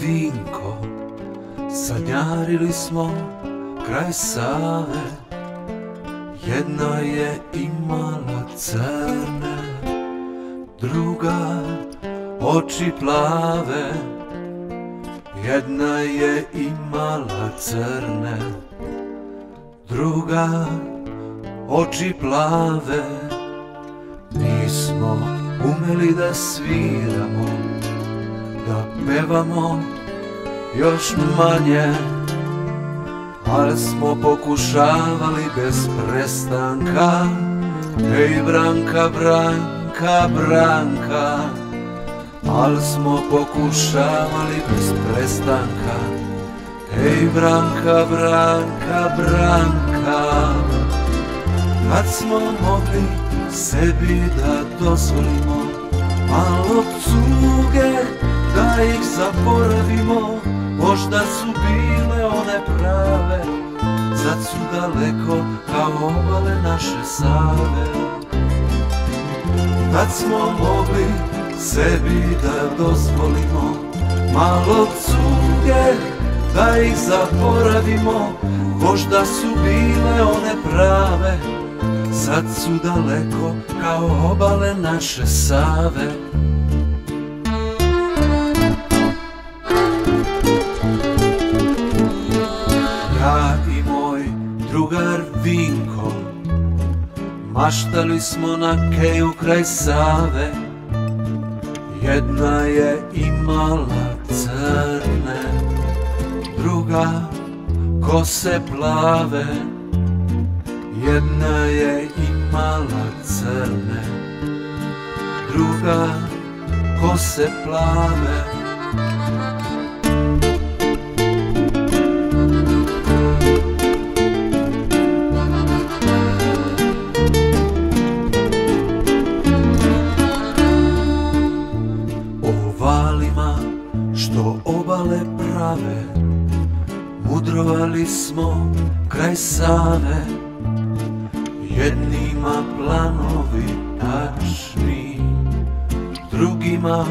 vinko Sanjarili smo kraj Save. Jedna je imala crne Druga oči plave. Jedna je imala crne Druga oči plave. Nismo umeli da sviramo Da pevamo još manje Ali smo pokušavali bez prestanka Ej Branka, Branka, Branka Al smo pokušavali bez prestanka Ej Branka, Branka, Branka. Kad smo mogli sebi da dozvolimo Malo cuge da ih zaboravimo. Možda su bile one prave Sad su daleko kao obale naše save. Tad smo mogli sebi da dozvolimo Malo cuge da ih zaboravimo. Možda su bile one prave Sad su daleko kao obale naše save drugar Vinko. Maštali smo na keju kraj Save. Jedna je imala crne Druga kose plave. Jedna je imala crne Druga kose plave prave Mudrovali smo kraj Save. Jednima planovi tačni Drugima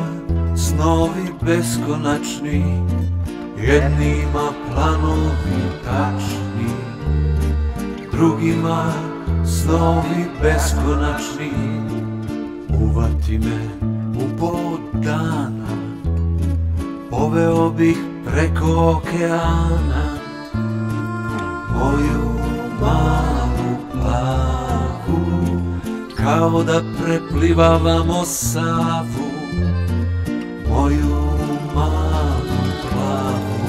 snovi beskonačni. Jednima planovi tačni Drugima snovi beskonačni. Uvati me u pod dana Poveo bih preko okeana Moju malu plavu Kao da preplivavamo Savu Moju malu plavu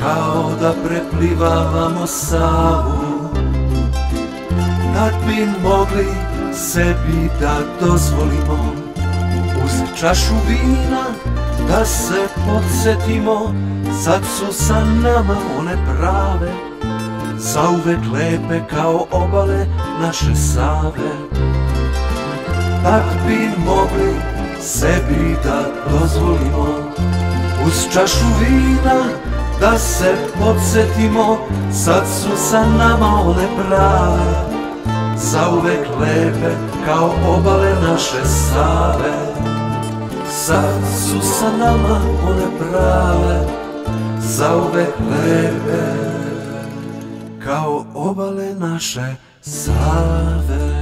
Kao da preplivavamo Savu Tad bi mogli sebi da dozvolimo Uz čašu vina da se podsjetimo Sad su sa nama one prave Zauvek lepe kao obale naše save. Tad bi mogli sebi da dozvolimo Uz čašu vina da se podsjetimo Sad su sa nama one prave Zauvek lepe kao obale naše save Sad su sa nama one prave Zauvek kao obale naše save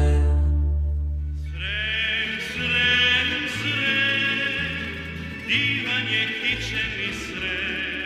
Srem, srem, srem, divan je kičeni srem.